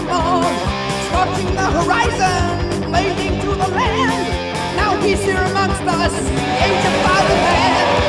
the morn, touching the horizon, fading to the land. Now he's here amongst us, ancient father man.